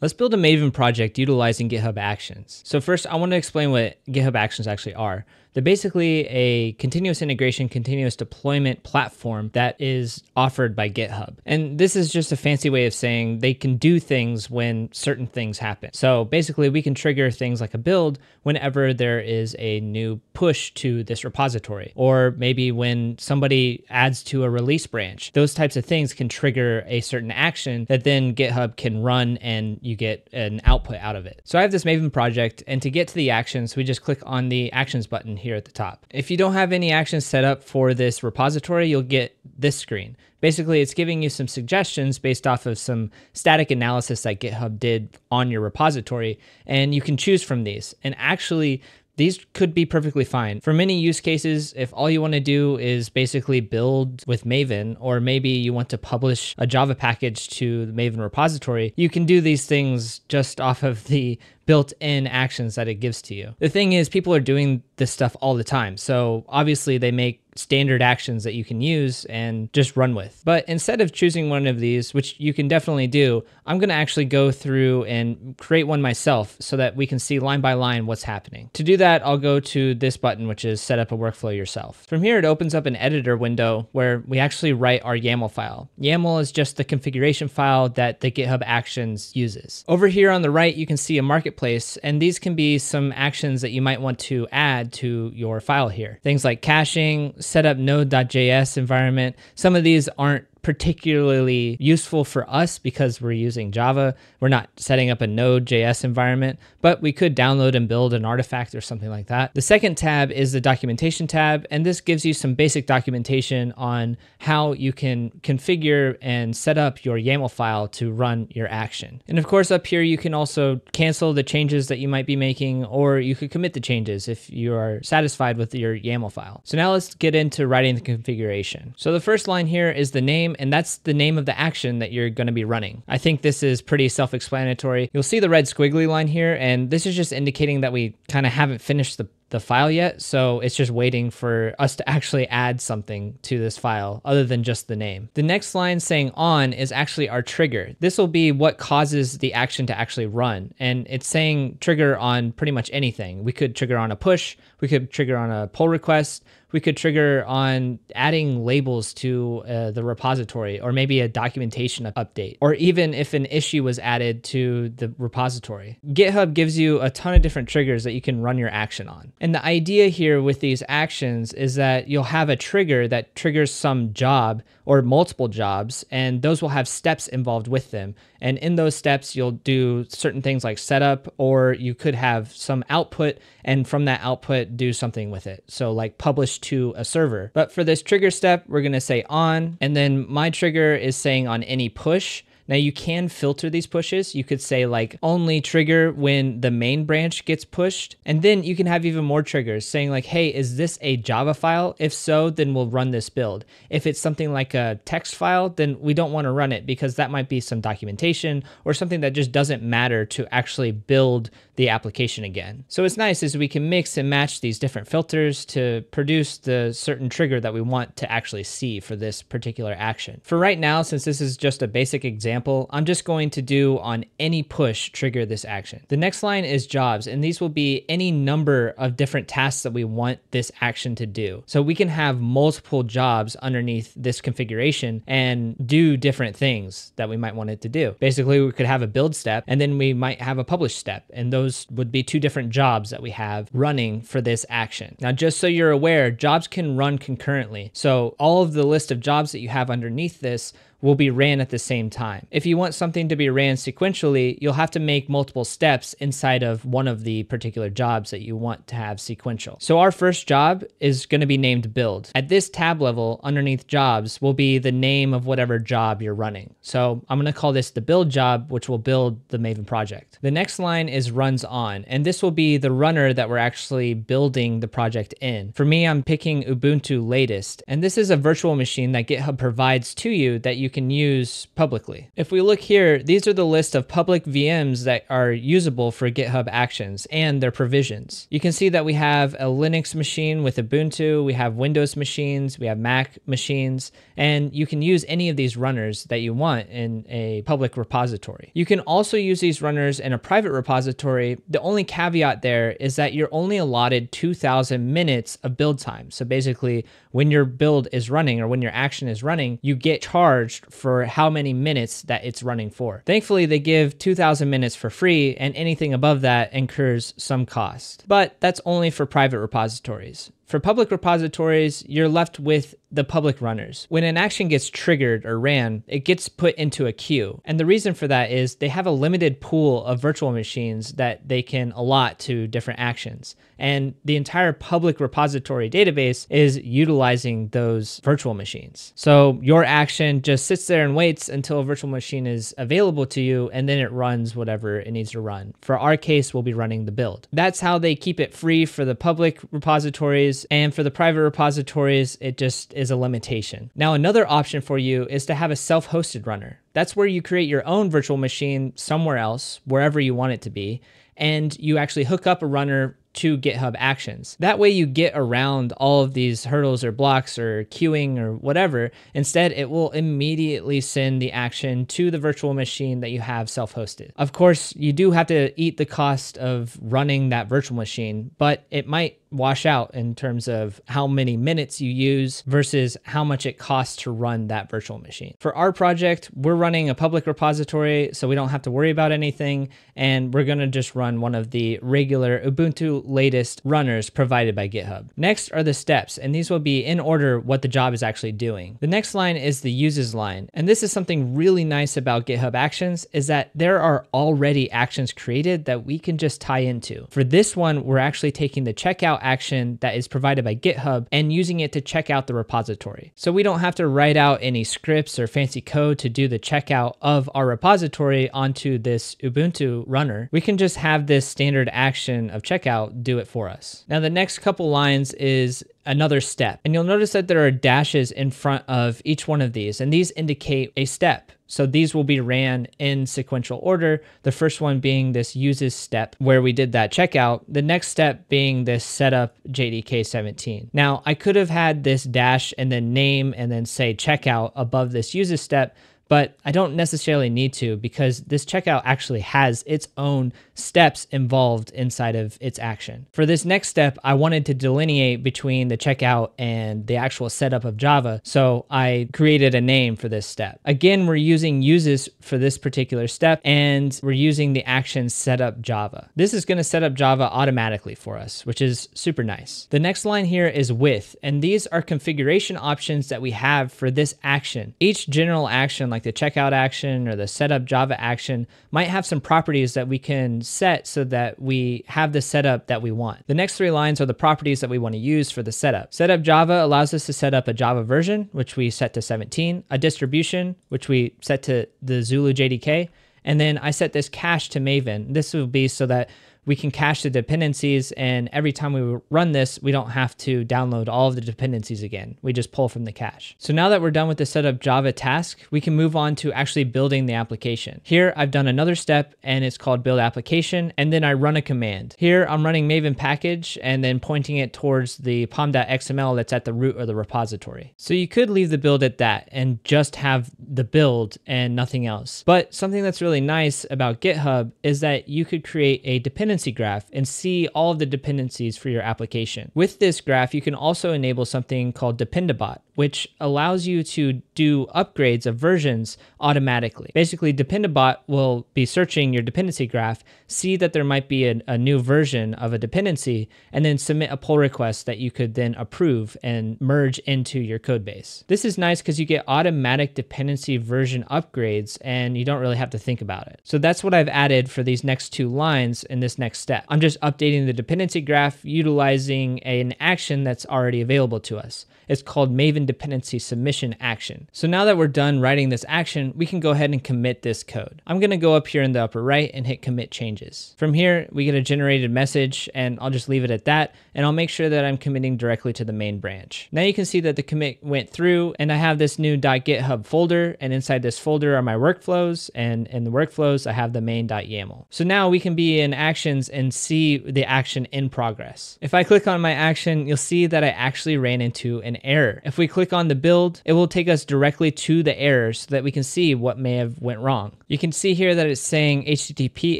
Let's build a Maven project utilizing GitHub Actions. So first, I want to explain what GitHub Actions actually are. They're basically a continuous integration, continuous deployment platform that is offered by GitHub. And this is just a fancy way of saying they can do things when certain things happen. So basically, we can trigger things like a build whenever there is a new push to this repository, or maybe when somebody adds to a release branch. Those types of things can trigger a certain action that then GitHub can run and you get an output out of it. So I have this Maven project, and to get to the actions, we just click on the actions button here at the top. If you don't have any actions set up for this repository, you'll get this screen. Basically, it's giving you some suggestions based off of some static analysis that GitHub did on your repository, and you can choose from these. And actually, these could be perfectly fine. For many use cases, if all you want to do is basically build with Maven, or maybe you want to publish a Java package to the Maven repository, you can do these things just off of the built-in actions that it gives to you. The thing is, people are doing this stuff all the time. So obviously they make standard actions that you can use and just run with. But instead of choosing one of these, which you can definitely do, I'm going to actually go through and create one myself so that we can see line by line what's happening. To do that, I'll go to this button, which is set up a workflow yourself. From here, it opens up an editor window where we actually write our YAML file. YAML is just the configuration file that the GitHub Actions uses. Over here on the right, you can see a marketplace, and these can be some actions that you might want to add to your file here. Things like caching, set up node.js environment. Some of these aren't particularly useful for us because we're using Java. We're not setting up a Node.js environment, but we could download and build an artifact or something like that. The second tab is the documentation tab, and this gives you some basic documentation on how you can configure and set up your YAML file to run your action. And of course, up here, you can also cancel the changes that you might be making, or you could commit the changes if you are satisfied with your YAML file. So now let's get into writing the configuration. So the first line here is the name and that's the name of the action that you're going to be running. I think this is pretty self-explanatory. You'll see the red squiggly line here, and this is just indicating that we kind of haven't finished the the file yet, so it's just waiting for us to actually add something to this file other than just the name. The next line saying on is actually our trigger. This will be what causes the action to actually run, and it's saying trigger on pretty much anything. We could trigger on a push, we could trigger on a pull request, we could trigger on adding labels to uh, the repository or maybe a documentation update, or even if an issue was added to the repository. GitHub gives you a ton of different triggers that you can run your action on. And the idea here with these actions is that you'll have a trigger that triggers some job or multiple jobs, and those will have steps involved with them. And in those steps, you'll do certain things like setup, or you could have some output, and from that output, do something with it. So, like publish to a server. But for this trigger step, we're gonna say on, and then my trigger is saying on any push. Now you can filter these pushes. You could say like only trigger when the main branch gets pushed. And then you can have even more triggers saying like, hey, is this a Java file? If so, then we'll run this build. If it's something like a text file, then we don't want to run it because that might be some documentation or something that just doesn't matter to actually build the application again. So it's nice is we can mix and match these different filters to produce the certain trigger that we want to actually see for this particular action. For right now, since this is just a basic example, I'm just going to do on any push trigger this action. The next line is jobs, and these will be any number of different tasks that we want this action to do. So we can have multiple jobs underneath this configuration and do different things that we might want it to do. Basically, we could have a build step and then we might have a publish step, and those those would be two different jobs that we have running for this action. Now, just so you're aware, jobs can run concurrently. So all of the list of jobs that you have underneath this will be ran at the same time. If you want something to be ran sequentially, you'll have to make multiple steps inside of one of the particular jobs that you want to have sequential. So our first job is going to be named build. At this tab level underneath jobs will be the name of whatever job you're running. So I'm going to call this the build job, which will build the Maven project. The next line is runs on, and this will be the runner that we're actually building the project in. For me, I'm picking Ubuntu latest, and this is a virtual machine that GitHub provides to you that you can use publicly. If we look here, these are the list of public VMs that are usable for GitHub Actions and their provisions. You can see that we have a Linux machine with Ubuntu, we have Windows machines, we have Mac machines, and you can use any of these runners that you want in a public repository. You can also use these runners in a private repository. The only caveat there is that you're only allotted 2000 minutes of build time. So basically, when your build is running or when your action is running, you get charged for how many minutes that it's running for. Thankfully, they give 2000 minutes for free, and anything above that incurs some cost. But that's only for private repositories. For public repositories, you're left with the public runners. When an action gets triggered or ran, it gets put into a queue. And the reason for that is they have a limited pool of virtual machines that they can allot to different actions. And the entire public repository database is utilizing those virtual machines. So your action just sits there and waits until a virtual machine is available to you, and then it runs whatever it needs to run. For our case, we'll be running the build. That's how they keep it free for the public repositories and for the private repositories, it just is a limitation. Now, another option for you is to have a self hosted runner. That's where you create your own virtual machine somewhere else, wherever you want it to be, and you actually hook up a runner to GitHub Actions. That way you get around all of these hurdles or blocks or queuing or whatever. Instead, it will immediately send the action to the virtual machine that you have self-hosted. Of course, you do have to eat the cost of running that virtual machine, but it might wash out in terms of how many minutes you use versus how much it costs to run that virtual machine. For our project, we're running a public repository, so we don't have to worry about anything. And we're going to just run one of the regular Ubuntu latest runners provided by GitHub. Next are the steps, and these will be in order what the job is actually doing. The next line is the uses line. And this is something really nice about GitHub Actions is that there are already actions created that we can just tie into. For this one, we're actually taking the checkout action that is provided by GitHub and using it to check out the repository. So we don't have to write out any scripts or fancy code to do the checkout of our repository onto this Ubuntu runner. We can just have this standard action of checkout do it for us. Now the next couple lines is another step. And you'll notice that there are dashes in front of each one of these, and these indicate a step. So these will be ran in sequential order. The first one being this uses step where we did that checkout. The next step being this setup JDK 17. Now I could have had this dash and then name and then say checkout above this uses step, but I don't necessarily need to because this checkout actually has its own steps involved inside of its action. For this next step, I wanted to delineate between the checkout and the actual setup of Java, so I created a name for this step. Again, we're using uses for this particular step, and we're using the action setup Java. This is going to set up Java automatically for us, which is super nice. The next line here is with, and these are configuration options that we have for this action. Each general action like the checkout action or the setup Java action might have some properties that we can set so that we have the setup that we want. The next three lines are the properties that we want to use for the setup. Setup Java allows us to set up a Java version, which we set to 17, a distribution, which we set to the Zulu JDK, and then I set this cache to Maven. This will be so that we can cache the dependencies and every time we run this, we don't have to download all of the dependencies again. We just pull from the cache. So now that we're done with the setup Java task, we can move on to actually building the application. Here I've done another step and it's called build application and then I run a command. Here I'm running maven package and then pointing it towards the pom.xml that's at the root of the repository. So you could leave the build at that and just have the build and nothing else. But something that's really nice about GitHub is that you could create a dependency dependency graph and see all of the dependencies for your application. With this graph, you can also enable something called Dependabot, which allows you to do upgrades of versions automatically. Basically, Dependabot will be searching your dependency graph, see that there might be a, a, new version of a dependency, and then submit a pull request that you could then approve and merge into your code base. This is nice because you get automatic dependency version upgrades and you don't really have to think about it. So that's what I've added for these next two lines in this next step. I'm just updating the dependency graph utilizing an action that's already available to us. It's called Maven dependency submission action. So now that we're done writing this action, we can go ahead and commit this code. I'm going to go up here in the upper right and hit commit changes. From here, we get a generated message and I'll just leave it at that. And I'll make sure that I'm committing directly to the main branch. Now you can see that the commit went through and I have this new .github folder and inside this folder are my workflows and in the workflows I have the main.yaml. So now we can be in actions and see the action in progress. If I click on my action, you'll see that I actually ran into an error. If we click on the build, it will take us directly to the error so that we can see what may have went wrong. You can see here that it's saying HTTP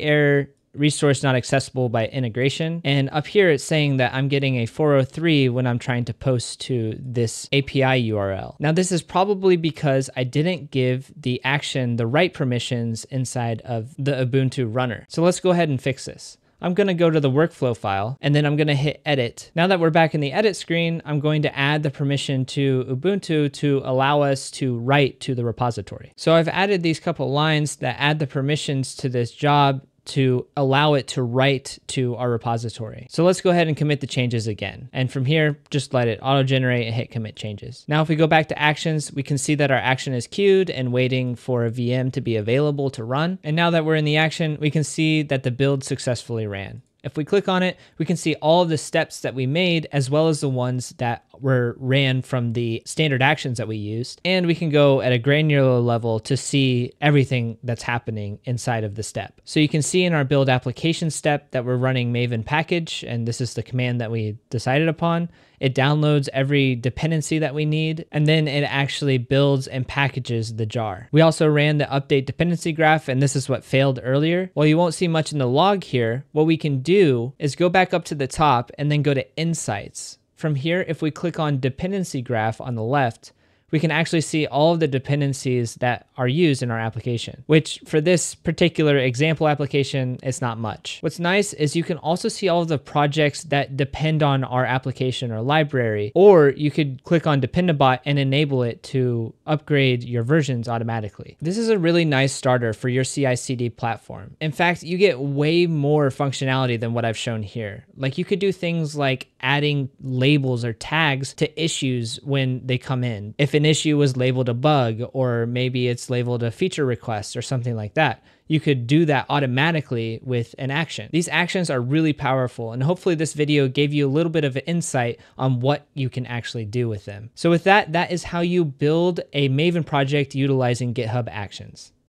error resource not accessible by integration. And up here, it's saying that I'm getting a 403 when I'm trying to post to this API URL. Now, this is probably because I didn't give the action the right permissions inside of the Ubuntu runner. So let's go ahead and fix this. I'm going to go to the workflow file and then I'm going to hit edit. Now that we're back in the edit screen, I'm going to add the permission to Ubuntu to allow us to write to the repository. So I've added these couple lines that add the permissions to this job to allow it to write to our repository. So let's go ahead and commit the changes again. And from here, just let it auto-generate and hit commit changes. Now, if we go back to actions, we can see that our action is queued and waiting for a VM to be available to run. And now that we're in the action, we can see that the build successfully ran. If we click on it, we can see all of the steps that we made as well as the ones that were ran from the standard actions that we used. And we can go at a granular level to see everything that's happening inside of the step. So you can see in our build application step that we're running Maven package, and this is the command that we decided upon. It downloads every dependency that we need, and then it actually builds and packages the jar. We also ran the update dependency graph, and this is what failed earlier. While you won't see much in the log here, what we can do is go back up to the top and then go to insights. From here, if we click on dependency graph on the left, we can actually see all of the dependencies that are used in our application, which for this particular example application, it's not much. What's nice is you can also see all of the projects that depend on our application or library, or you could click on Dependabot and enable it to upgrade your versions automatically. This is a really nice starter for your CI CD platform. In fact, you get way more functionality than what I've shown here. Like you could do things like adding labels or tags to issues when they come in. If an issue was labeled a bug, or maybe it's labeled a feature request or something like that, you could do that automatically with an action. These actions are really powerful, and hopefully, this video gave you a little bit of an insight on what you can actually do with them. So, with that, that is how you build a Maven project utilizing GitHub Actions.